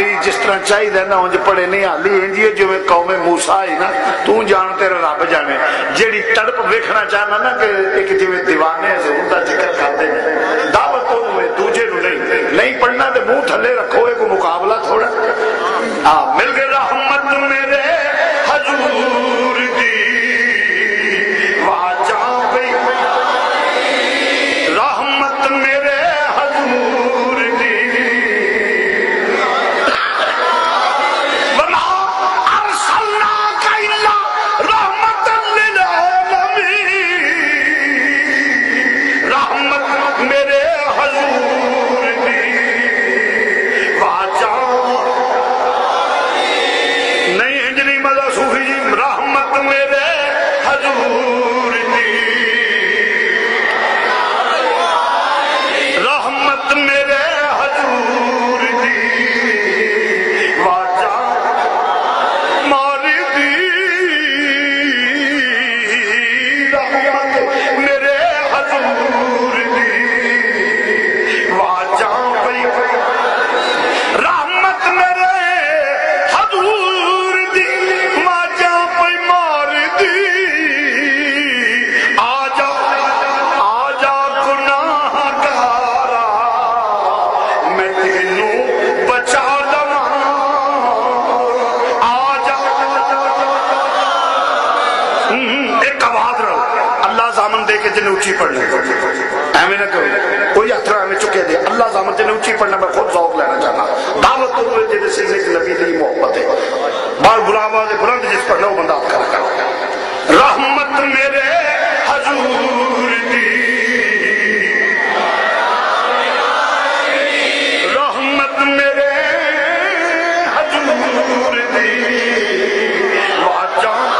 حالی جس طرح چاہیے نا انج پڑے نہیں حالی انجی ہے جو میں قوم موسا ہے نا تو جان تیرا رب جانے جیڑی تڑپ ویکھنا چاہنا نا کہ ایک جو دیوانے ضرور دا ذکر کرتے ہیں دعوت تو ہوئے دوجے نو نہیں نہیں پڑھنا تے منہ تھلے رکھو ایک مقابلہ تھوڑا آ مل گئے رحمت میرے زامن دے کے پڑھنے ایویں نہ کہو۔ کوئی ہتھرا ایویں چکے دے۔ اللہ زامن جنہیں اونچی پڑھنا، میں خود ذوق لینا چاہنا دعوت تو ہوئے جنہیں سینے کی نبی دی محبت ہے۔ بار برا آواز بلند جس پڑھنا وہ بندہ کر کر۔ رحمت میرے حضور دی۔ رحمت میرے حضور دی۔ واجہ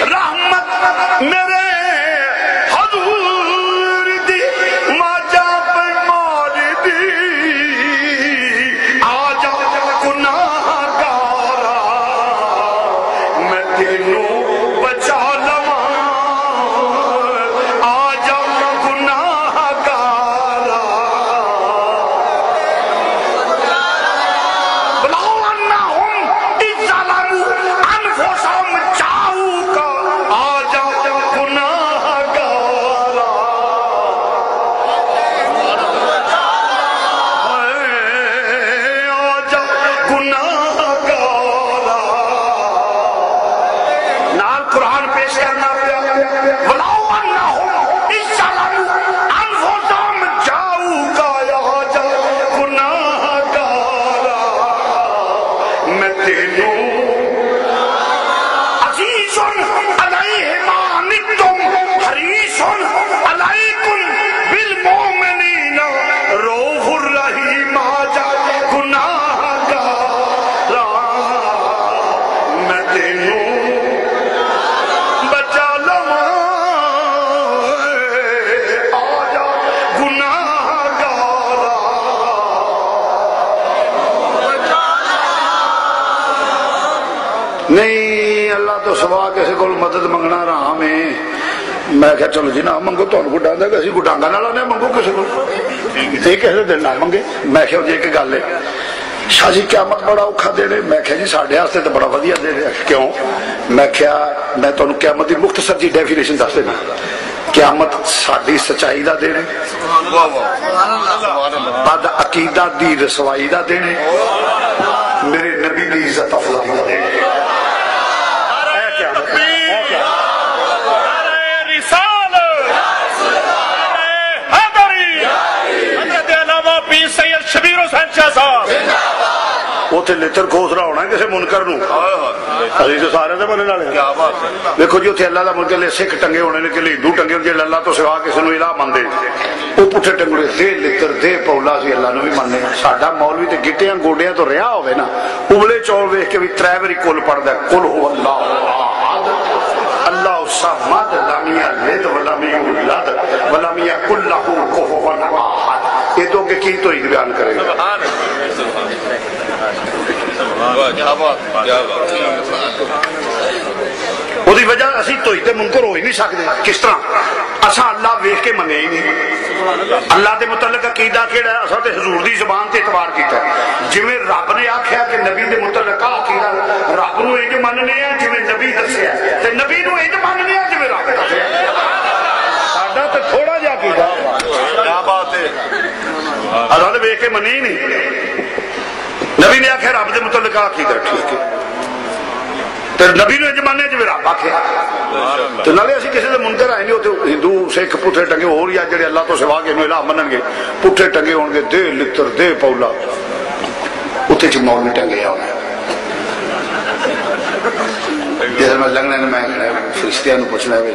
رحمت میرے تو سوا کسی کو مدد منگنا رہا میں میں کہا چلو جی نہ منگو تو کو ڈاندا کہ اسی کو ڈانگا نالا نے منگو کسی کو یہ کہے دن نہ منگے میں کہا جی ایک گل ہے شاہ جی قیامت بڑا اوکھا دے رہے میں کہا جی ساڈے واسطے تو بڑا ودیا دے رہے کیوں میں کہا میں تانوں قیامت دی مختصر جی ڈیفینیشن دس دینا قیامت ساڈی سچائی دا دینے بد عقیدہ دی رسوائی دا دینے میرے نبی دی عزت افضل دا دینے اے قیامت اے قیامت اتنے لتر کھوسرا ہونا کسی منکر نو اسی تو سارے دے بننے والے ہیں۔ دیکھو جی اتنے اللہ کا منکر لے سکھ ٹنگے ہونے نے کہ ہندو ٹنگے جی اللہ تو سوا کسی نو الہ مندے وہ پٹھے ٹنگڑے دے لتر دے پولا سی اللہ نو بھی مننے ساڈا مولوی تے گٹیاں گوڈیاں تو رہا ہوے نا ابلے چول ویکھ کے بھی ترے واری کل پڑھدا ہے کل ہو اللہ اللہ الصمد لم یلد ولم یولد ولم یکن له کفوا احد یہ تو کہ کی ہی بیان کریں گے۔ وہ وجہ اسی تو منکر ہو ہی نہیں سکتے۔ کس طرح؟ اصا اللہ ویخ کے منیا ہی نہیں۔ اللہ دے متعلق عقیدہ کیڑا ہے؟ اصل تے حضور دی زبان تے اعتبار کیتا ہے۔ جویں رب نے آکھیا کہ نبی دے متعلق عقیدہ رب نو انج مننے ہیں جویں نبی دسیا ہے۔ حضرت وی کے منی نہیں۔ نبی نے آخیا رب کے متعلق عقید رکھی تو نبی نے جمانے چ رب آخیا تو نالے اسی کسی کے منکر آئے نہیں اتنے ہندو، سکھ پٹھے ٹنگے ہو یا جڑے اللہ تو سوا کے انہوں الہ منن گے۔ پٹھے ٹنگے ہون گے، دے لتر، دے پولا اتنے چ جی مول نے ٹنگے آنا جس میں لگنا میں فرشتیاں پوچھنا بھی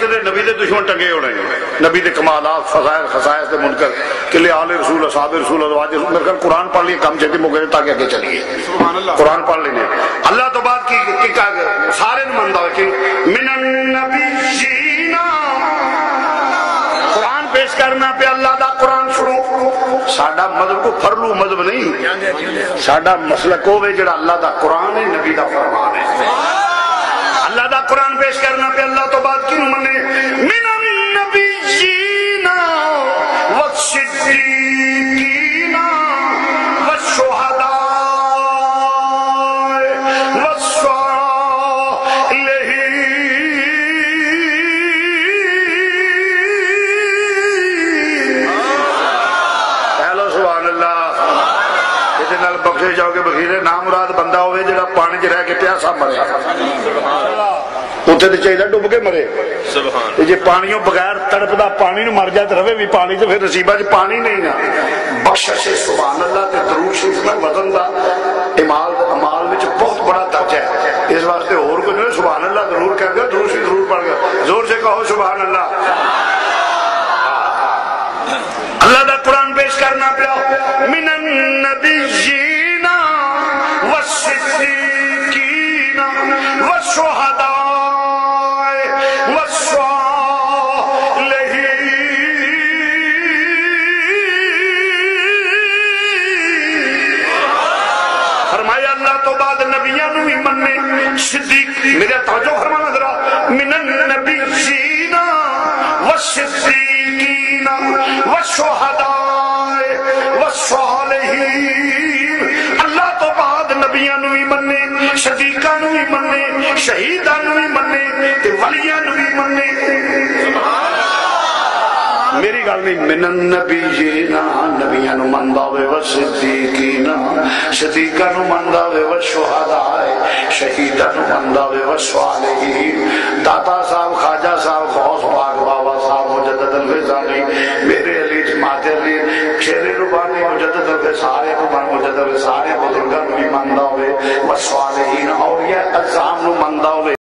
کے دے نبی دے دشمن ٹنگے ہو رہے ہیں۔ نبی دے کمالات فضائل خصائص دے منکر۔ کہ لے آل رسول اصحاب رسول ازواج رسول میرے قرآن پڑھ لیے کم جدی مگرے تاکہ اگے چلیے۔ قرآن پڑھ لینے۔ اللہ تو بات کی, کہا گیا؟ سارے مندہ کہ من النبیین۔ قرآن پیش کرنا پہ اللہ دا قرآن شروع۔ ساڈا مذہب کو فرلو مذہب نہیں۔ ساڈا مسلک ہوے جڑا اللہ دا قرآن ہے نبی دا فرمان ہے۔ پیش کرنا پہ اللہ تو بات کی من من النبیین والصدیقین والشہداء والصالحین سبحان اللہ اس نال جاؤ گے بخیرے نام مراد بندہ ہوئے جڑا پانی چ رہ کے پیاسا مرے۔ اتنے تو چاہیے ڈب کے مرے۔ سبحان جی پانیوں بغیر تڑپ دا پانی نو مر جائے تو رہے بھی پانی تو پھر نصیبہ چ پانی نہیں نا۔ بخشش سبحان اللہ تے درود شریف دا وزن دا۔ امال امال وچ بہت بڑا درجہ ہے۔ اس واسطے اور کچھ نہیں سبحان اللہ ضرور کہہ دو درود شریف ضرور پڑھ گیا۔ زور سے کہو سبحان اللہ اللہ دا قرآن پیش کرنا پیا۔ من النبیین والصدیقین والشہداء۔ نو بھی صدیق میرے توجہ فرمانا ذرا من النبیین والصدیقین والشہداء والصالحین اللہ تو بعد نبیاں نو بھی مننے، صدیقاں نو بھی مننے، شہیداں نو بھی مننے۔ گل کرنی من النبیین نبیاں نو مندا وے و صدیقین صدیقاں نو مندا وے و شہداء شہیداں نو مندا وے و صالحین۔ داتا صاحب، خواجہ صاحب، غوث پاک بابا صاحب، مجدد الفزانی میرے علی، جماعت علی شیر روبانی مجدد الفزانی سارے کو مجدد مجدد سارے بزرگاں نو مندہ وے و صالحین اور یہ اعظم نو مندہ وے۔